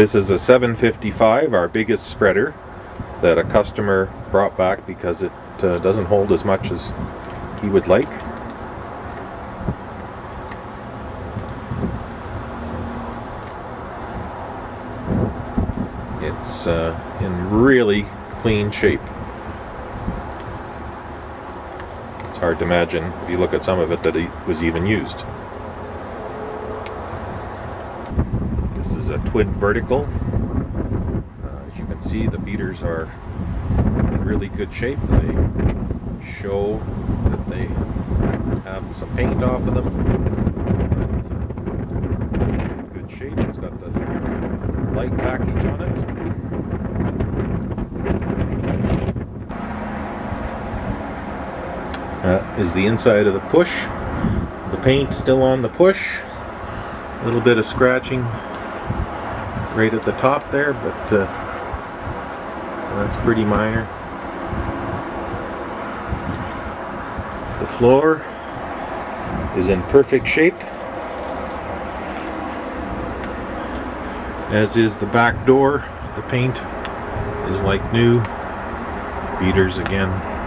This is a 755, our biggest spreader that a customer brought back because it uh, doesn't hold as much as he would like. It's uh, in really clean shape. It's hard to imagine if you look at some of it that it was even used. This is a twin vertical. Uh, as you can see, the beaters are in really good shape. They show that they have some paint off of them. But, uh, it's in good shape. It's got the light package on it. Uh, is the inside of the push. The paint still on the push. A little bit of scratching right at the top there, but uh, that's pretty minor. The floor is in perfect shape. As is the back door. The paint is like new. Beaters again